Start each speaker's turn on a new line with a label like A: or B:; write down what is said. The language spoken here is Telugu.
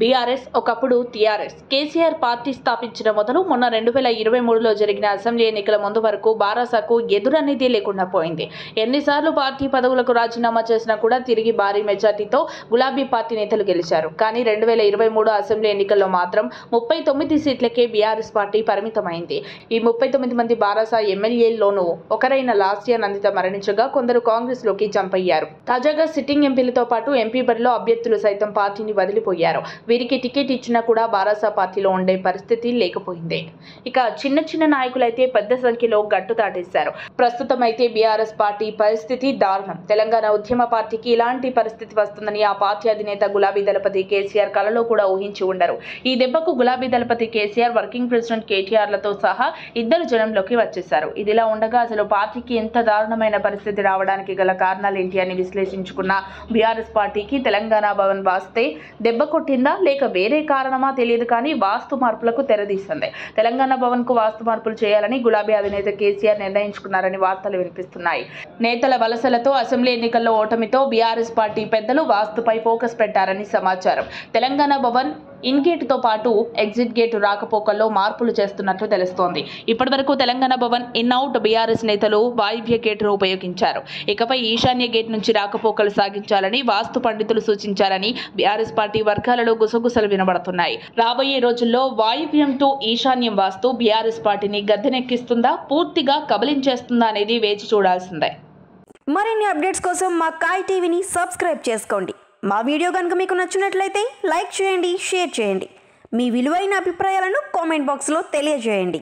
A: బీఆర్ఎస్ ఒకప్పుడు టీఆర్ఎస్. కేసీఆర్ పార్టీ స్థాపించిన మొదలు మొన్న రెండు వేల ఇరవై మూడులో జరిగిన అసెంబ్లీ ఎన్నికల ముందు వరకు బారాసాకు ఎదురనేది లేకుండా పోయింది. ఎన్నిసార్లు పార్టీ పదవులకు రాజీనామా చేసినా కూడా తిరిగి భారీ మెజార్టీతో గులాబీ పార్టీ నేతలు గెలిచారు. కానీ రెండు వేల ఇరవై మూడు అసెంబ్లీ ఎన్నికల్లో మాత్రం ముప్పై తొమ్మిది సీట్లకే బీఆర్ఎస్ పార్టీ పరిమితమైంది. ఈ ముప్పై తొమ్మిది మంది బారాసా ఎమ్మెల్యేల్లోనూ ఒకరైన లాస్యా నందిత మరణించగా కొందరు కాంగ్రెస్లోకి జంప్ అయ్యారు తాజాగా సిట్టింగ్ ఎంపీలతో పాటు ఎంపీ బరిలో అభ్యర్థులు సైతం పార్టీని వదిలిపోయారు. వీరికి టికెట్ ఇచ్చినా కూడా బారాసా పార్టీలో ఉండే పరిస్థితి లేకపోయింది. ఇక చిన్న చిన్న నాయకులైతే పెద్ద సంఖ్యలో గట్టు దాటేశారు. ప్రస్తుతం అయితే బీఆర్ఎస్ పార్టీ పరిస్థితి దారుణం. తెలంగాణ ఉద్యమ పార్టీకి ఇలాంటి పరిస్థితి వస్తుందని ఆ పార్టీ అధినేత గులాబీ దళపతి కేసీఆర్ కలలో కూడా ఊహించి ఉండరు. ఈ దెబ్బకు గులాబీ దళపతి కేసీఆర్ వర్కింగ్ ప్రెసిడెంట్ కేటీఆర్లతో సహా ఇద్దరు జనంలోకి వచ్చేశారు. ఇదిలా ఉండగా అసలు పార్టీకి ఎంత దారుణమైన పరిస్థితి రావడానికి గల కారణాలు ఏంటి అని విశ్లేషించుకున్న బీఆర్ఎస్ పార్టీకి తెలంగాణ భవన్ వాస్తే దెబ్బ కొట్టిందా? లేక వేరే కారణమా తెలియదు కానీ వాస్తు మార్పులకు తెరదీస్తుంది తెలంగాణ భవన్కు వాస్తు మార్పులు చేయాలని గులాబీ అధినేత కేసీఆర్ నిర్ణయించుకున్నారని వార్తలు వినిపిస్తున్నాయి. నేతల వలసలతో అసెంబ్లీ ఎన్నికల్లో ఓటమితో బీఆర్ఎస్ పార్టీ పెద్దలు వాస్తుపై ఫోకస్ పెట్టారని సమాచారం. తెలంగాణ భవన్ ఇన్ గేటుతో పాటు ఎగ్జిట్ గేటు రాకపోకల్లో మార్పులు చేస్తున్నట్లు తెలుస్తోంది. ఇప్పటివరకు Telangana Bhavan in out BRS నేతలు వాయువ్య గేటును ఉపయోగించారు. ఇకపై ఈశాన్య గేట్ నుంచి రాకపోకలు సాగించాలని వాస్తు పండితులు సూచించారని బీఆర్ఎస్ పార్టీ వర్గాలలో గుసగుసలు వినబడుతున్నాయి. రాబోయే రోజుల్లో వాయువ్యంతో ఈశాన్యం వాస్తు బీఆర్ఎస్ పార్టీని గద్దెనెక్కిస్తుందా? పూర్తిగా కబలించేస్తుందా అనేది వేచి చూడాల్సిందే.
B: మరిన్ని అప్డేట్స్ కోసం మా కాయ్ టీవీని సబ్స్క్రైబ్ చేసుకోండి. మా వీడియో కనుక మీకు నచ్చినట్లయితే లైక్ చేయండి షేర్ చేయండి. మీ విలువైన అభిప్రాయాలను కామెంట్ బాక్స్లో తెలియజేయండి.